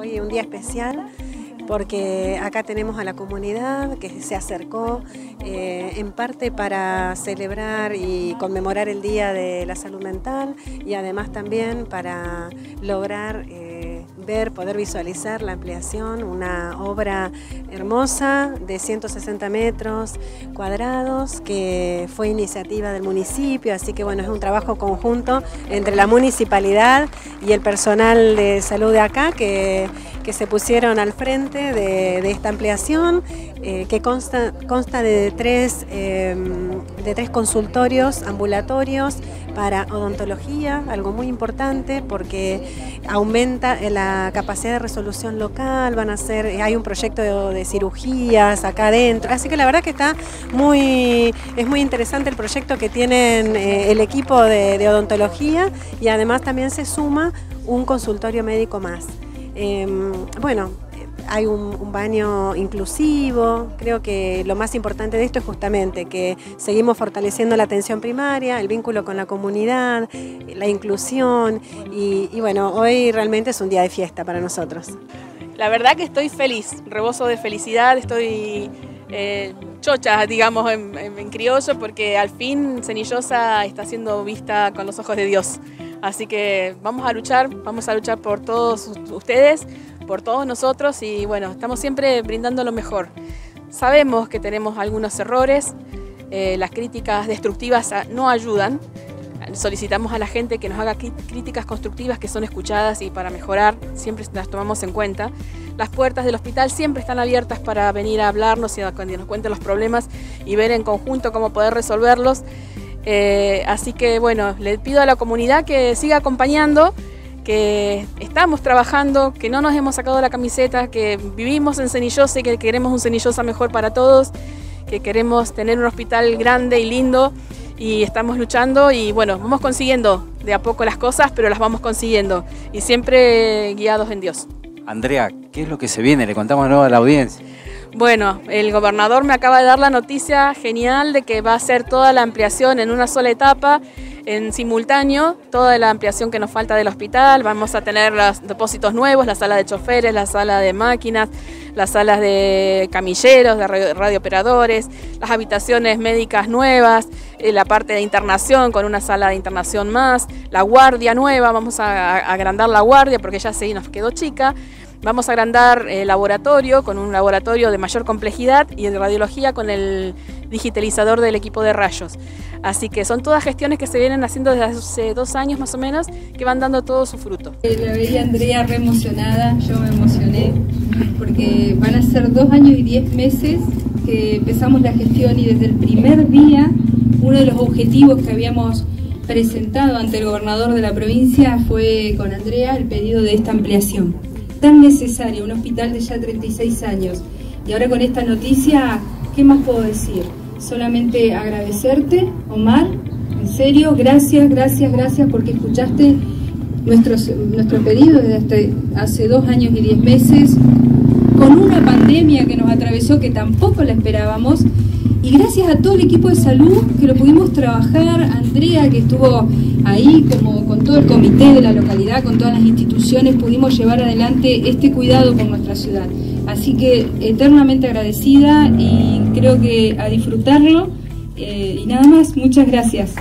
Hoy es un día especial porque acá tenemos a la comunidad que se acercó eh, en parte para celebrar y conmemorar el Día de la Salud Mental y además también para lograr eh, ver, poder visualizar la ampliación, una obra hermosa de 160 metros cuadrados que fue iniciativa del municipio, así que bueno, es un trabajo conjunto entre la municipalidad y el personal de salud de acá que, se pusieron al frente de, esta ampliación eh, que consta, consta de, tres, em, de tres consultorios ambulatorios para odontología, algo muy importante porque aumenta la capacidad de resolución local, van a ser, hay un proyecto de, cirugías acá adentro, así que la verdad que está muy, es muy interesante el proyecto que tienen eh, el equipo de odontología y además también se suma un consultorio médico más. Em, bueno, hay un, baño inclusivo, creo que lo más importante de esto es justamente que seguimos fortaleciendo la atención primaria, el vínculo con la comunidad, la inclusión y, bueno, hoy realmente es un día de fiesta para nosotros. La verdad que estoy feliz, rebozo de felicidad, estoy eh, chocha, digamos, en, en, criollo, porque al fin Cenillosa está siendo vista con los ojos de Dios. Así que vamos a luchar, vamos a luchar por todos ustedes, por todos nosotros y bueno, estamos siempre brindando lo mejor. Sabemos que tenemos algunos errores, eh, las críticas destructivas no ayudan. Solicitamos a la gente que nos haga críticas constructivas que son escuchadas y para mejorar siempre las tomamos en cuenta. Las puertas del hospital siempre están abiertas para venir a hablarnos y a que nos cuenten los problemas y ver en conjunto cómo poder resolverlos. Eh, así que bueno, le pido a la comunidad que siga acompañando, que estamos trabajando, que no nos hemos sacado la camiseta, que vivimos en Cenillosa y que queremos un Cenillosa mejor para todos, que queremos tener un hospital grande y lindo y estamos luchando y bueno, vamos consiguiendo de a poco las cosas, pero las vamos consiguiendo y siempre guiados en Dios. Andrea, ¿qué es lo que se viene? Le contamos a la audiencia. Bueno, el gobernador me acaba de dar la noticia genial de que va a hacer toda la ampliación en una sola etapa, en simultáneo, toda la ampliación que nos falta del hospital. Vamos a tener los depósitos nuevos, la sala de choferes, la sala de máquinas, las salas de camilleros, de radiooperadores, las habitaciones médicas nuevas, eh, la parte de internación con una sala de internación más, la guardia nueva, vamos a agrandar la guardia porque ya se nos quedó chica. Vamos a agrandar el laboratorio con un laboratorio de mayor complejidad y de radiología con el digitalizador del equipo de rayos. Así que son todas gestiones que se vienen haciendo desde hace dos años más o menos que van dando todo su fruto. La veía Andrea re emocionada, yo me emocioné porque van a ser dos años y diez meses que empezamos la gestión y desde el primer día uno de los objetivos que habíamos presentado ante el gobernador de la provincia fue con Andrea el pedido de esta ampliación tan necesaria, un hospital de ya 36 años. Y ahora con esta noticia, ¿qué más puedo decir? Solamente agradecerte, Omar, en serio, gracias, gracias, gracias porque escuchaste nuestros, nuestro pedido desde hace dos años y diez meses, con una pandemia que nos atravesó que tampoco la esperábamos, y gracias a todo el equipo de salud que lo pudimos trabajar, Andrea que estuvo ahí como con todo el comité de la localidad, con todas las instituciones, pudimos llevar adelante este cuidado con nuestra ciudad. Así que eternamente agradecida y creo que a disfrutarlo. Eh, y nada más, muchas gracias.